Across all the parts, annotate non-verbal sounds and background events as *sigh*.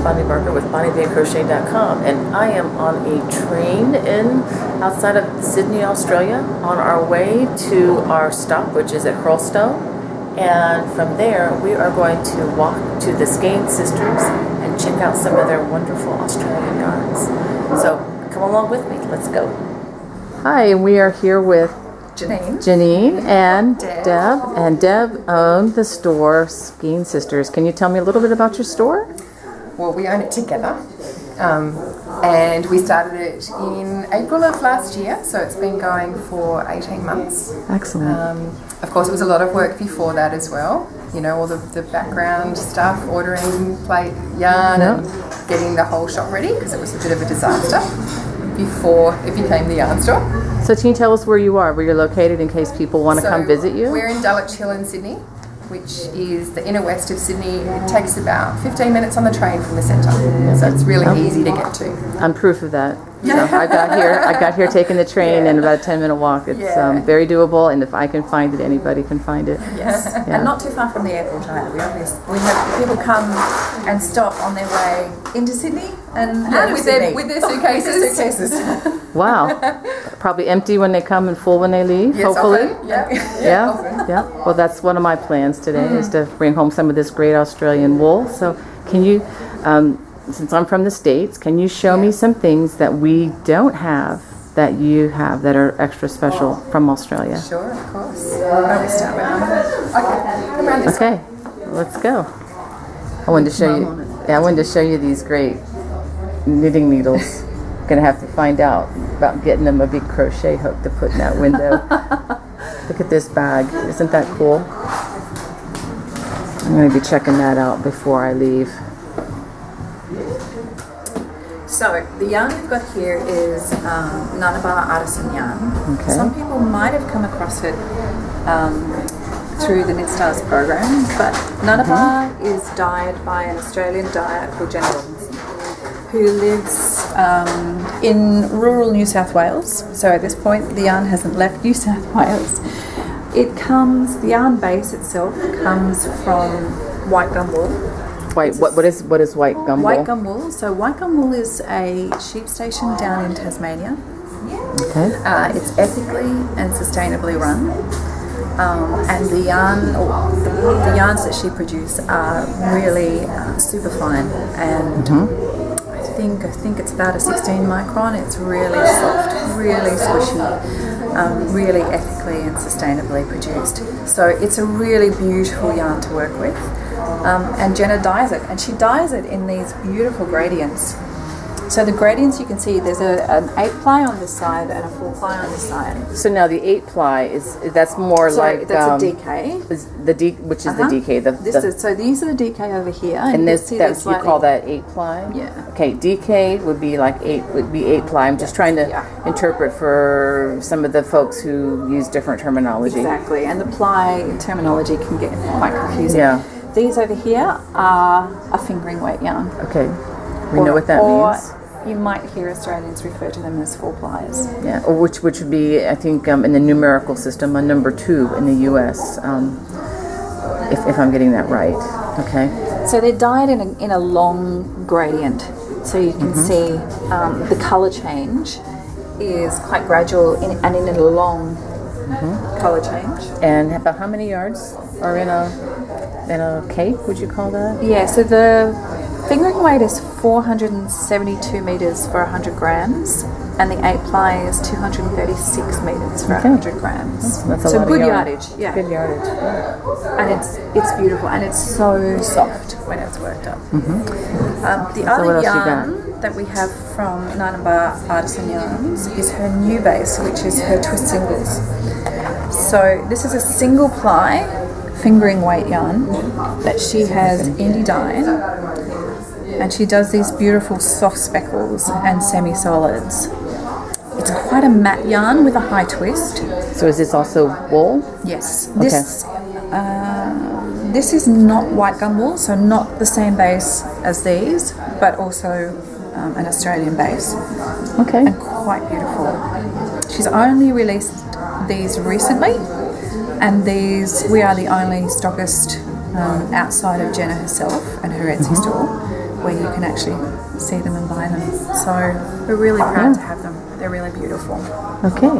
Hi, this is Bonnie Barker with BonnieBayCrochet.com, and I am on a train in outside of Sydney, Australia, on our way to our stop, which is at Hurlstone. And from there, we are going to walk to the Skein Sisters and check out some of their wonderful Australian yarns. So come along with me. Let's go. Hi, and we are here with Janine. Janine and Deb. Deb. And Deb owned the store Skein Sisters. Can you tell me a little bit about your store? Well, we own it together. Um, and we started it in April of last year, so it's been going for 18 months. Excellent. Um, of course, it was a lot of work before that as well. You know, all the, the background stuff, ordering plate yarn and getting the whole shop ready because it was a bit of a disaster before it became the yarn store. So can you tell us where you are, where you're located, in case people want to So come visit you? We're in Dulwich Hill in Sydney, which is the inner west of Sydney. It takes about 15 minutes on the train from the centre, so it's really easy to get to. I'm proof of that. So I got here. I got here taking the train and about a 10 minute walk. It's Yeah. um, very doable, and if I can find it, anybody can find it. Yes, Yeah. and not too far from the airport either. We obviously we have people come and stop on their way into Sydney and of with Sydney their with their suitcases. *laughs* suitcases. Wow. *laughs* Probably empty when they come and full when they leave. Yes, hopefully. often. Yeah. Yeah, *laughs* often. yeah. Well, that's one of my plans today is to bring home some of this great Australian wool. So, can you, um, since I'm from the States, can you show me some things that we don't have that you have that are extra special from Australia? Sure, of course. Where we start with? Okay, come around this way. Okay, let's go. I wanted to show you. Yeah, I wanted to show you these great knitting needles. *laughs* Gonna have to find out about getting them a big crochet hook to put in that window. *laughs* Look at this bag. Isn't that cool? I'm gonna be checking that out before I leave. so the yarn we've got here is um, Nanabar artisan yarn. Okay. Some people might have come across it um, through the Knit Stars program, but Nanabar Mm-hmm. is dyed by an Australian dyer called Jenna Robinson. who lives um, in rural New South Wales. So at this point, the yarn hasn't left New South *laughs* Wales. It comes, the yarn base itself comes from white gum wool. White. What? What is? What is white gum? White wool? gum wool. So white gum wool is a sheep station down in Tasmania. Okay. Uh, it's ethically and sustainably run. Um, and the yarn, or the, the yarns that she produces are really uh, super fine. And I think I think it's about a 16 micron. It's really soft, really squishy, um, really ethically and sustainably produced. So it's a really beautiful yarn to work with. Um, and Jenna dyes it, and she dyes it in these beautiful gradients. So the gradients you can see there's a, an eight ply on this side and a four ply on this side. So now the eight ply is that's more So like that's um, a DK. is the D, which is Uh-huh. the DK. The, This the is so these are the DK over here, and you this can see that you call that eight ply. Yeah. Okay, DK would be like eight would be eight ply. I'm just trying to Yeah. interpret for some of the folks who use different terminology. Exactly, and the ply terminology can get quite confusing. Yeah. These over here are a fingering weight yarn. Okay, we know what that or means. You might hear Australians refer to them as four pliers. Yeah, or which which would be I think um, in the numerical system a number two in the U.S. Um, if, if I'm getting that right. Okay. So they're dyed in a, in a long gradient. So you can Mm-hmm. see um, the colour change is quite gradual in, and in a long Mm-hmm. colour change. And about how many yards are in a in a cape? Would you call that? Yeah, so the fingering weight is 472 metres for 100 grams, and the 8 ply is 236 metres for Okay. 100 grams. That's a so lot good yardage, yeah. Good yardage. And it's it's beautiful and it's so soft when it's worked up. Um, the Mm-hmm. what other else you got? yarn that we have from Nine Bar Artisan Yarns is her new base, which is her twist singles. So this is a single ply fingering weight yarn that she has indie dyed and she does these beautiful soft speckles and semi-solids. It's quite a matte yarn with a high twist. So is this also wool? Yes. This uh, this is not white gum wool, so not the same base as these, but also um, an Australian base Okay. and quite beautiful. She's only released these recently, and these we are the only stockist um, outside of Jenna herself and her Etsy store, where you can actually see them and buy them. So we're really proud to have them. They're really beautiful. Okay.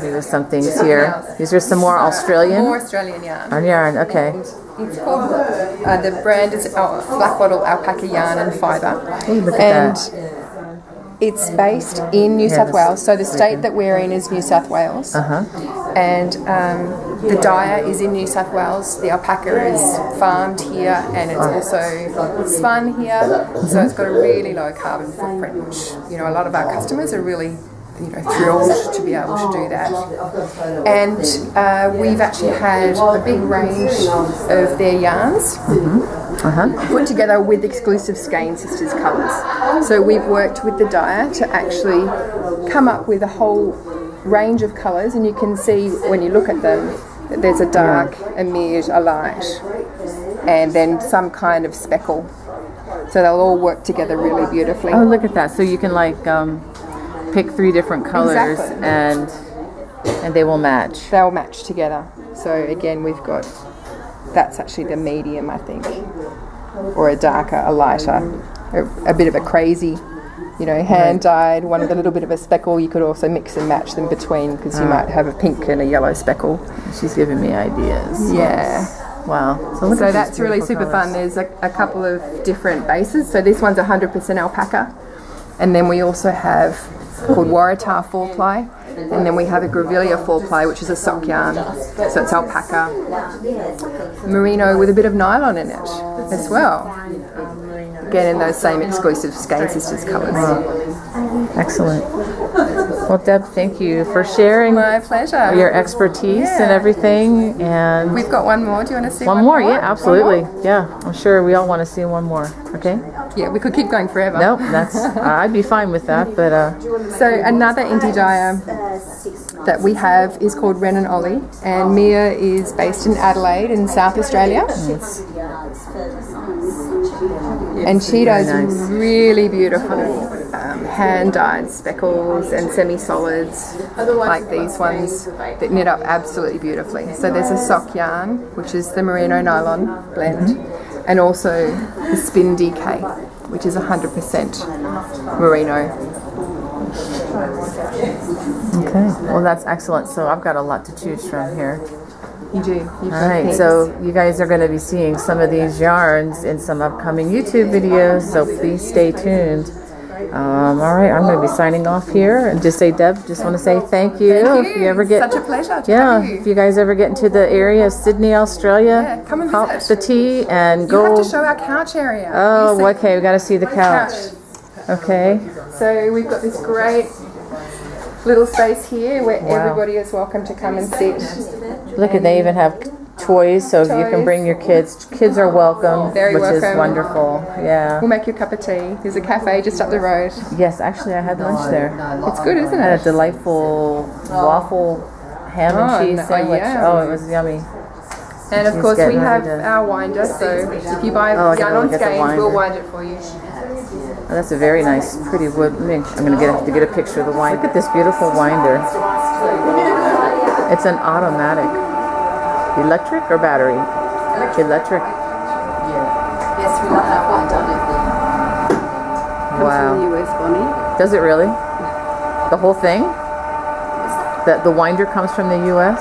There's some things here. These are some more Australian More Australian yarn. on yarn. Okay. It's called, uh, the brand is Al- Black Wattle Alpaca Yarn and Fibre. Hey, look at and that. It's based in New Yeah, South Wales. So the state that we're in is New South Wales. Uh huh. And um, the dyer is in New South Wales. The alpaca is farmed here and it's also spun here. So it's got a really low carbon footprint, which, you know, a lot of our customers are really you know, thrilled to be able to do that. And uh, we've actually had a big range of their yarns put together with exclusive Skein Sisters colours. So we've worked with the dyer to actually come up with a whole range of colours, and you can see when you look at them that there's a dark, a mid, a light, and then some kind of speckle. So they'll all work together really beautifully. Oh, look at that. So you can like um, pick three different colors Exactly. and and they will match. They'll match together. So again, we've got that's actually the medium, I think, or a darker, a lighter, a, a bit of a crazy, you know, mm-hmm. hand dyed one with a little bit of a speckle. You could also mix and match them between because you mm. might have a pink and a yellow speckle. She's giving me ideas. Yeah. Wow. So, So that's really super colors. fun. There's a, a couple of different bases. So this one's 100% alpaca, and then we also have called Waratah four ply, and then we have a Grevillea four ply, which is a sock yarn. So it's alpaca, merino with a bit of nylon in it as well. Again, in those same exclusive Skein Sisters colours. Excellent. Well, Deb, thank you for sharing My pleasure. your expertise and everything. And We've got one more. Do you want to see one one, more, yeah, absolutely. more? Yeah, I'm sure we all want to see one more. Okay. Yeah, we could keep going forever. Nope, that's *laughs* I'd be fine with that. But uh, So another indie dyer that we have is called Ren and Ollie, and Mia is based in Adelaide in South Australia, and she does nice. really beautiful um, hand dyed speckles and semi solids like these ones that knit up absolutely beautifully. So there's a sock yarn, which is the merino nylon blend, and also the spin DK, which is 100% merino. okay. Well, that's excellent. So I've got a lot to choose from here. You do. You've All right, so you guys are going to be seeing some of these yarns in some upcoming YouTube videos, so please stay tuned. Um, all right, I'm going to be signing off here and just say, Deb, just want to say thank you. Thank If you ever get, such a pleasure. To yeah, you. if you guys ever get into the area of Sydney, Australia, Yeah, come and pop visit. the tea and You go. have to show our couch area. oh, okay, we got to see the couch. couch. Okay, So we've got this great little space here where Wow. everybody is welcome to come and sit. look at they even have toys, so you can bring your kids. Kids are welcome, Very which is welcome. wonderful. Yeah. We'll make you a cup of tea. There's a cafe just up the road. Yes, actually, I had lunch there. It's good, isn't I had a delightful waffle ham and Oh, cheese no- oh, sandwich. yeah. Oh, it was yummy. And of She's course, we have to- our winder. So if you buy Oh, I gotta yarn on look skeins, we'll wind it for you. Oh, that's a very nice, pretty wood. Let I'm gonna get to get a picture of the winder. Look at this beautiful winder. It's an automatic, electric or battery? Electric. Yes, we love that one, don't we? Wow. From the US, Bonnie. Does it really? The whole thing? That the winder comes from the U.S.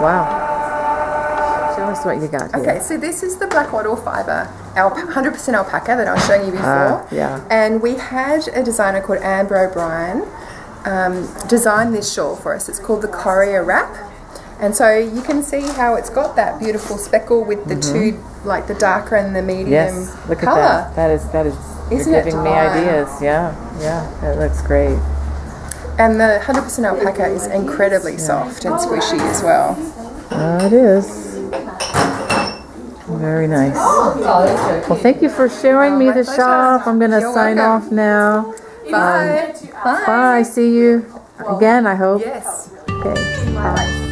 Wow. Show us what you got here. Okay, so this is the black wattle fibre, alp- 100% alpaca that I was showing you before. Ah, yeah. And we had a designer called Amber O'Brien um, design this shawl for us. It's called the Courier Wrap. And so you can see how it's got that beautiful speckle with the two, like the darker and the medium. Yes, look color. at that. That is that is. Isn't you're it giving me ideas. Yeah, yeah. It looks great. And the 100% alpaca is incredibly soft and squishy as well. Oh, it is. Very nice. Well, thank you for showing me the shop. I'm gonna sign welcome. off now. Um, bye. Bye. Bye. See you again. I hope. Yes. Okay. Bye.